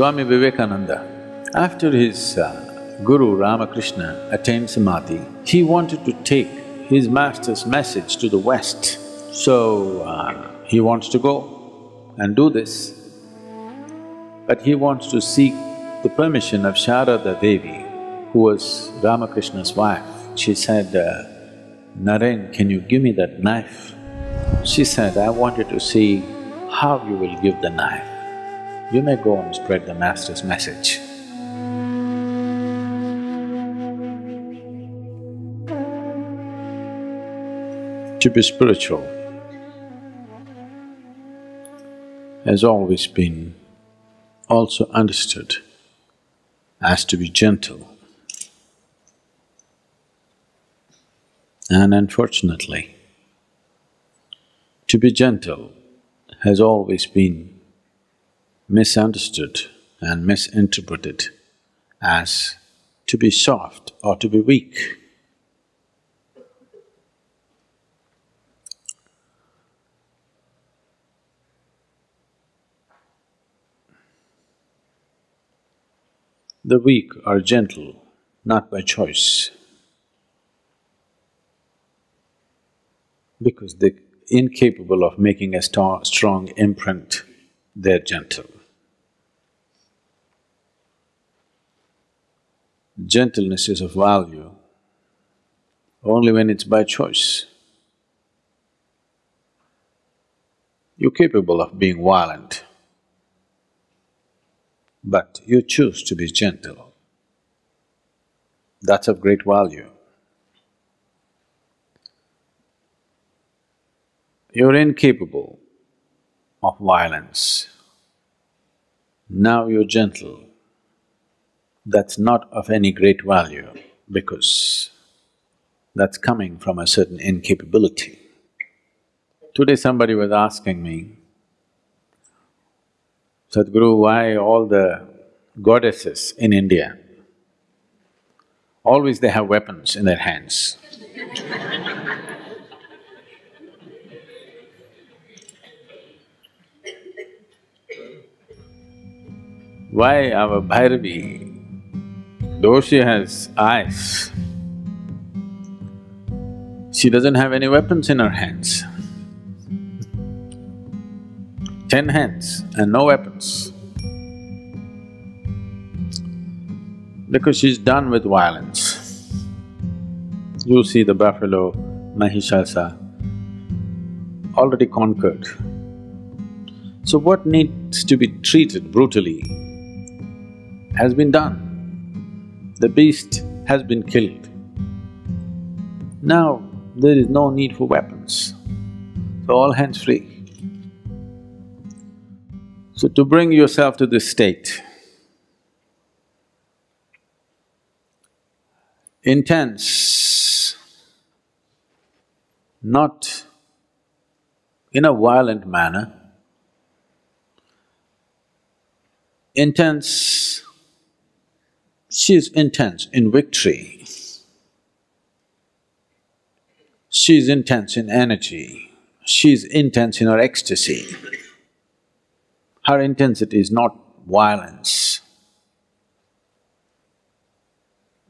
Swami Vivekananda, after his uh, guru Ramakrishna attained samadhi, he wanted to take his master's message to the West. So, uh, he wants to go and do this. But he wants to seek the permission of Sharada Devi, who was Ramakrishna's wife. She said, uh, Naren, can you give me that knife? She said, I wanted to see how you will give the knife. You may go and spread the master's message. To be spiritual has always been also understood as to be gentle. And unfortunately, to be gentle has always been misunderstood and misinterpreted as to be soft or to be weak. The weak are gentle not by choice, because they're incapable of making a strong imprint, they're gentle. Gentleness is of value only when it's by choice. You're capable of being violent, but you choose to be gentle. That's of great value. You're incapable of violence. Now you're gentle. That's not of any great value because that's coming from a certain incapability. Today somebody was asking me, Sadhguru, why all the goddesses in India, always they have weapons in their hands. Why our Bhairavi, though she has eyes, she doesn't have any weapons in her hands. Ten hands and no weapons. Because she's done with violence. You see the buffalo, Mahishasa, already conquered. So what needs to be treated brutally has been done. The beast has been killed. Now there is no need for weapons, so all hands free. So to bring yourself to this state, intense, not in a violent manner, intense, she is intense in victory, she is intense in energy, she is intense in her ecstasy. Her intensity is not violence,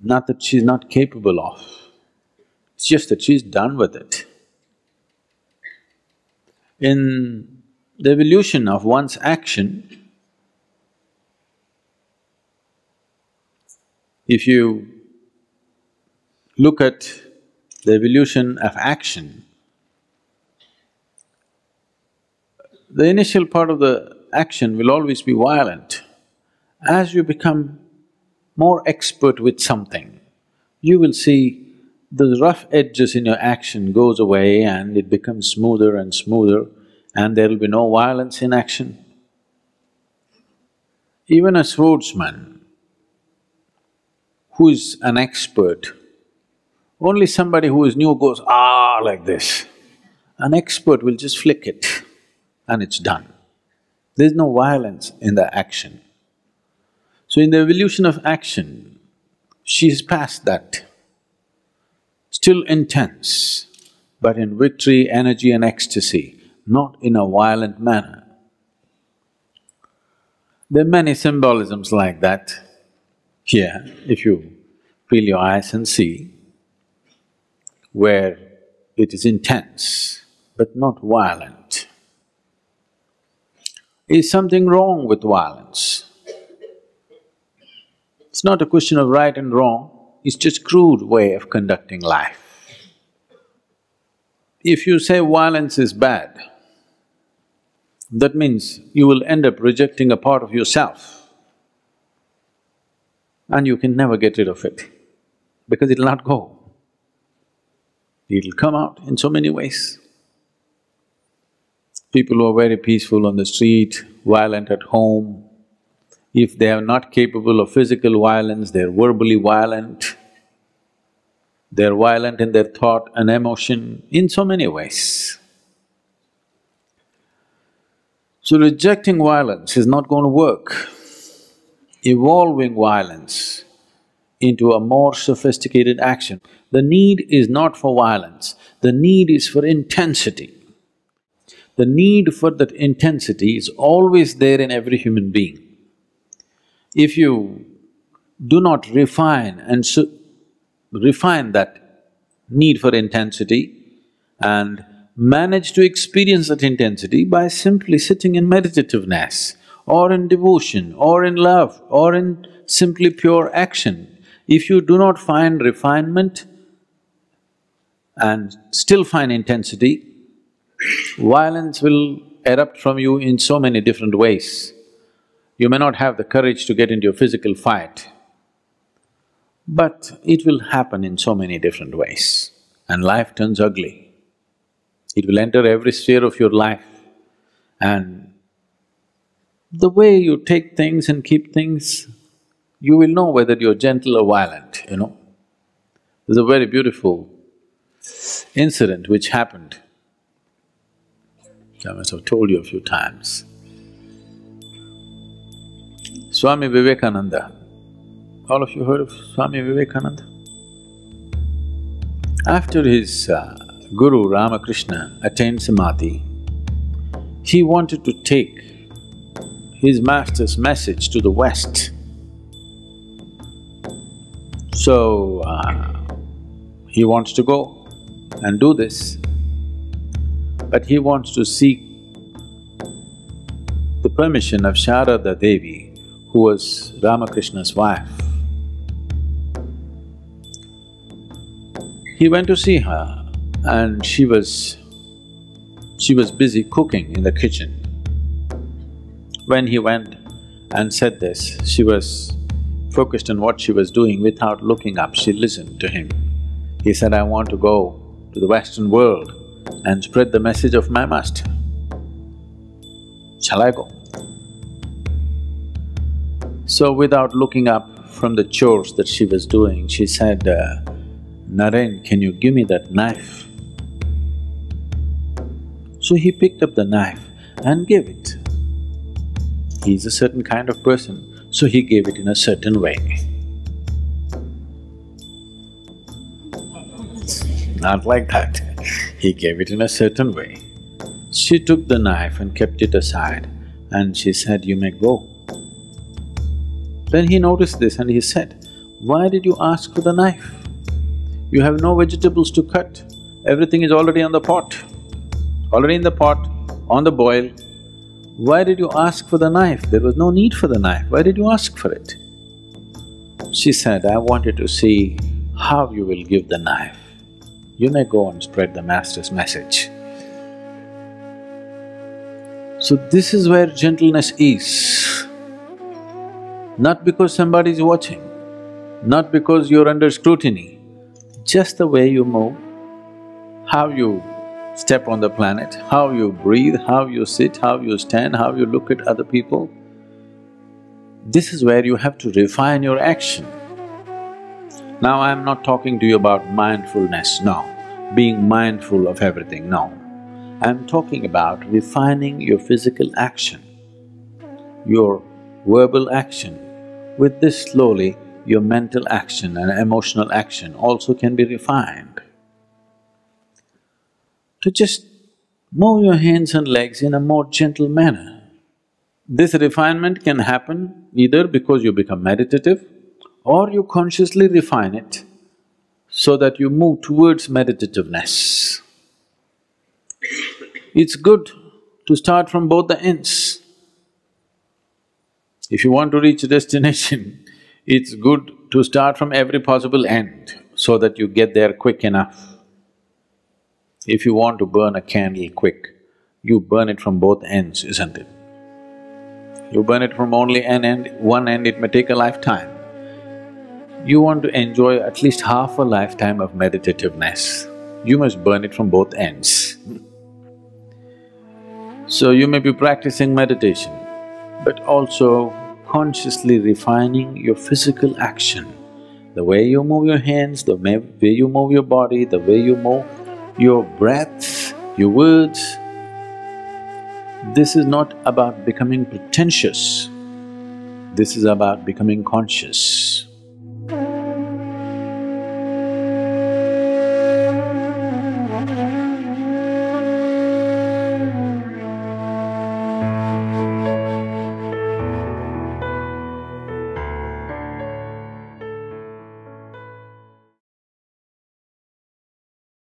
not that she's not capable of, it's just that she's done with it. In the evolution of one's action, if you look at the evolution of action, the initial part of the action will always be violent. As you become more expert with something, you will see the rough edges in your action goes away and it becomes smoother and smoother and there will be no violence in action. Even a swordsman who is an expert, only somebody who is new goes, ah, like this. An expert will just flick it and it's done. There's no violence in the action. So in the evolution of action, she's past that. Still intense, but in victory, energy and ecstasy, not in a violent manner. There are many symbolisms like that here, if you feel your eyes and see, where it is intense but not violent. Is something wrong with violence? It's not a question of right and wrong, it's just crude way of conducting life. If you say violence is bad, that means you will end up rejecting a part of yourself and you can never get rid of it because it'll not go. It'll come out in so many ways. People who are very peaceful on the street, violent at home, if they are not capable of physical violence, they're verbally violent, they're violent in their thought and emotion in so many ways. So rejecting violence is not going to work. Evolving violence into a more sophisticated action. The need is not for violence, the need is for intensity. The need for that intensity is always there in every human being. If you do not refine and so refine that need for intensity and manage to experience that intensity by simply sitting in meditativeness or in devotion or in love or in simply pure action. If you do not find refinement and still find intensity, violence will erupt from you in so many different ways. You may not have the courage to get into a physical fight, but it will happen in so many different ways and life turns ugly. It will enter every sphere of your life and the way you take things and keep things, you will know whether you're gentle or violent, you know. There's a very beautiful incident which happened. I must have told you a few times. Swami Vivekananda, all of you heard of Swami Vivekananda? After his uh, Guru Ramakrishna attained Samadhi, he wanted to take his master's message to the West. So, uh, he wants to go and do this, but he wants to seek the permission of Sharada Devi, who was Ramakrishna's wife. He went to see her and she was… she was busy cooking in the kitchen. When he went and said this, she was focused on what she was doing without looking up, she listened to him. He said, I want to go to the Western world and spread the message of my master. Shall I go? So without looking up from the chores that she was doing, she said, uh, Naren, can you give me that knife? So he picked up the knife and gave it. He's a certain kind of person, so he gave it in a certain way. Not like that, he gave it in a certain way. She took the knife and kept it aside and she said, you may go. Then he noticed this and he said, why did you ask for the knife? You have no vegetables to cut, everything is already on the pot already in the pot, on the boil. Why did you ask for the knife? There was no need for the knife, why did you ask for it? She said, I wanted to see how you will give the knife. You may go and spread the master's message. So this is where gentleness is. Not because somebody is watching, not because you're under scrutiny, just the way you move, how you step on the planet, how you breathe, how you sit, how you stand, how you look at other people. This is where you have to refine your action. Now I'm not talking to you about mindfulness, no, being mindful of everything, no. I'm talking about refining your physical action, your verbal action. With this slowly, your mental action and emotional action also can be refined to just move your hands and legs in a more gentle manner. This refinement can happen either because you become meditative or you consciously refine it so that you move towards meditativeness. It's good to start from both the ends. If you want to reach a destination, it's good to start from every possible end so that you get there quick enough. If you want to burn a candle quick, you burn it from both ends, isn't it? You burn it from only an end, one end, it may take a lifetime. You want to enjoy at least half a lifetime of meditativeness, you must burn it from both ends. so you may be practicing meditation, but also consciously refining your physical action. The way you move your hands, the way you move your body, the way you move your breath, your words, this is not about becoming pretentious, this is about becoming conscious.